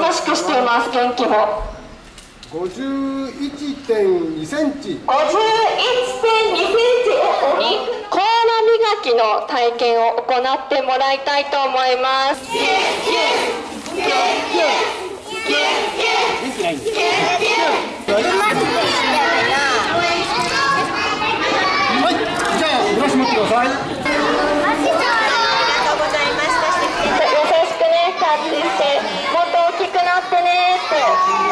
激しくしています元気も51.2センチ。51.2センチ磨きの体験を行ってもらいたいと思います。あ優しくね、Thank you.